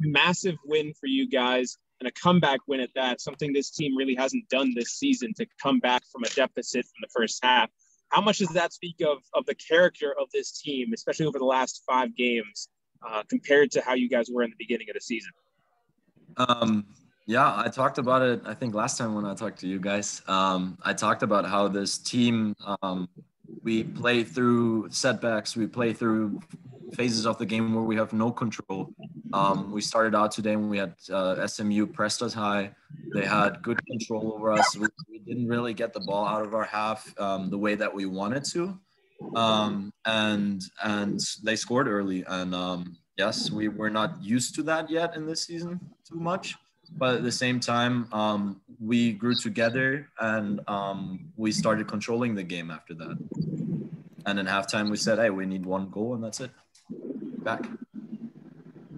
massive win for you guys and a comeback win at that, something this team really hasn't done this season to come back from a deficit from the first half. How much does that speak of, of the character of this team, especially over the last five games, uh, compared to how you guys were in the beginning of the season? Um, yeah, I talked about it, I think, last time when I talked to you guys. Um, I talked about how this team, um, we play through setbacks, we play through phases of the game where we have no control. Um, we started out today when we had uh, SMU pressed us high. They had good control over us. We, we didn't really get the ball out of our half um, the way that we wanted to, um, and and they scored early. And um, yes, we were not used to that yet in this season too much. But at the same time, um, we grew together and um, we started controlling the game after that. And in halftime, we said, "Hey, we need one goal, and that's it." back.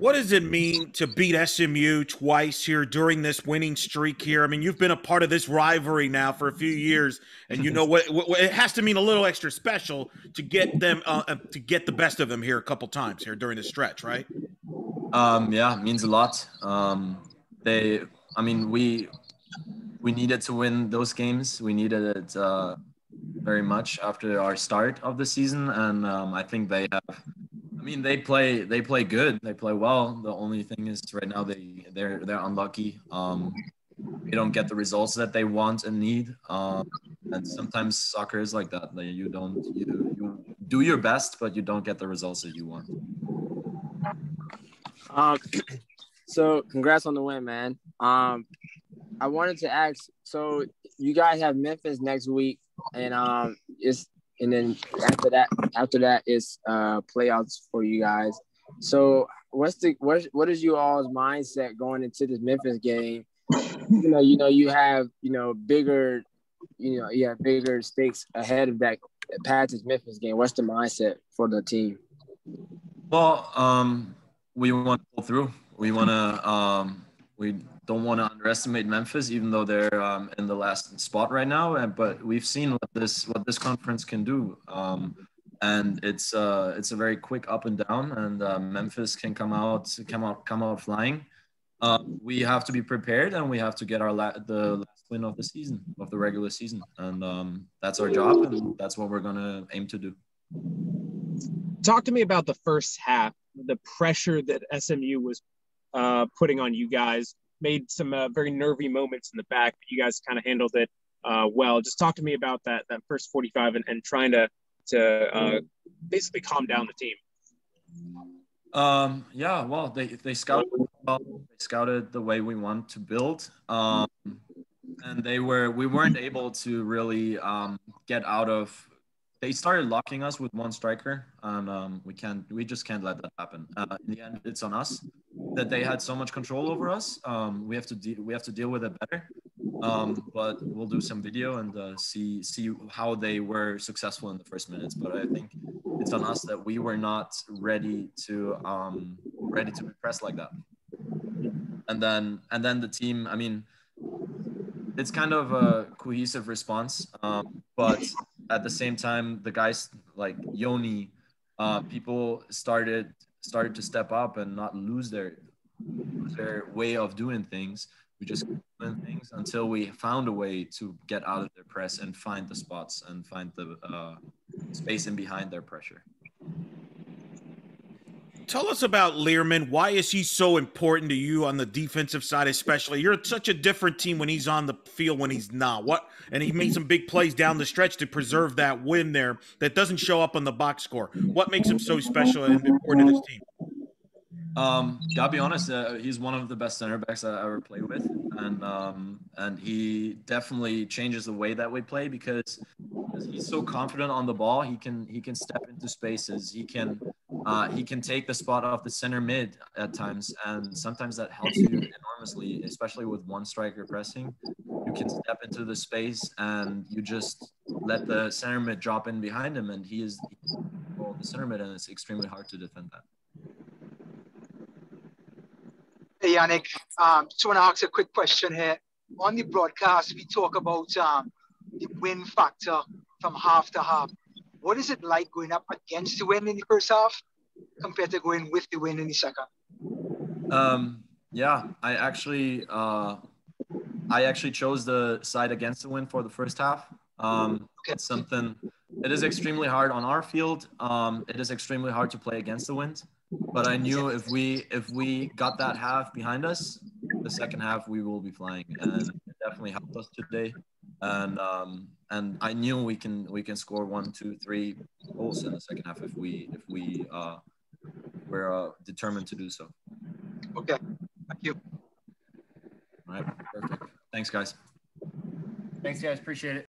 What does it mean to beat SMU twice here during this winning streak here? I mean, you've been a part of this rivalry now for a few years, and you know what, what it has to mean a little extra special to get them uh, uh, to get the best of them here a couple times here during the stretch, right? Um, yeah, means a lot. Um, they, I mean, we we needed to win those games. We needed it uh, very much after our start of the season, and um, I think they have I mean, they play they play good. They play well. The only thing is right now they they're they're unlucky. Um, they don't get the results that they want and need. Um, and sometimes soccer is like that. Like you don't you you do your best, but you don't get the results that you want. Um, so congrats on the win, man. Um, I wanted to ask. So you guys have Memphis next week, and um, it's and then after that, after that is uh playoffs for you guys. So what's the what what is you all's mindset going into this Memphis game? You know, you know, you have you know bigger, you know, you have bigger stakes ahead of that past Memphis game. What's the mindset for the team? Well, um, we want to pull through. We want to um, we don't want to underestimate Memphis, even though they're um, in the last spot right now. And, but we've seen what this what this conference can do, um, and it's uh, it's a very quick up and down. And uh, Memphis can come out come out come out flying. Uh, we have to be prepared, and we have to get our la- the last win of the season of the regular season, and um, that's our job, and that's what we're gonna aim to do. Talk to me about the first half, the pressure that SMU was uh, putting on you guys made some uh, very nervy moments in the back, but you guys kind of handled it uh, well. Just talk to me about that that first 45 and, and trying to to uh, basically calm down the team. Um, yeah, well, they they scouted well, they scouted the way we want to build, um, and they were we weren't able to really um, get out of they started locking us with one striker, and um, we can't, we just can't let that happen. Uh, in the end, it's on us that they had so much control over us. Um, we have to de- we have to deal with it better. Um, but we'll do some video and uh, see see how they were successful in the first minutes. But I think it's on us that we were not ready to um, ready to be pressed like that. And then and then the team. I mean, it's kind of a cohesive response, um, but at the same time, the guys like Yoni, uh, people started started to step up and not lose their their way of doing things. We just doing things until we found a way to get out of their press and find the spots and find the uh, space in behind their pressure. Tell us about Learman. Why is he so important to you on the defensive side, especially? You're such a different team when he's on the field when he's not. What? And he made some big plays down the stretch to preserve that win there that doesn't show up on the box score. What makes him so special and important to this team? Um, gotta be honest, uh, he's one of the best center backs I ever played with, and um, and he definitely changes the way that we play because he's so confident on the ball. He can he can step into spaces. He can uh, he can take the spot off the center mid at times, and sometimes that helps you enormously, especially with one striker pressing. You can step into the space and you just let the center mid drop in behind him, and he is the center mid, and it's extremely hard to defend that. Hey, Yannik. Um, just want to ask a quick question here. On the broadcast, we talk about um, the win factor from half to half. What is it like going up against the win in the first half compared to going with the win in the second? Um, yeah, I actually, uh, I actually chose the side against the wind for the first half. Um, it's something. It is extremely hard on our field. Um, it is extremely hard to play against the wind. But I knew if we if we got that half behind us, the second half we will be flying, and it definitely helped us today. And um, and I knew we can we can score one, two, three goals in the second half if we if we uh, we're uh, determined to do so. Okay, thank you. All right, perfect. Thanks, guys. Thanks, guys. Appreciate it.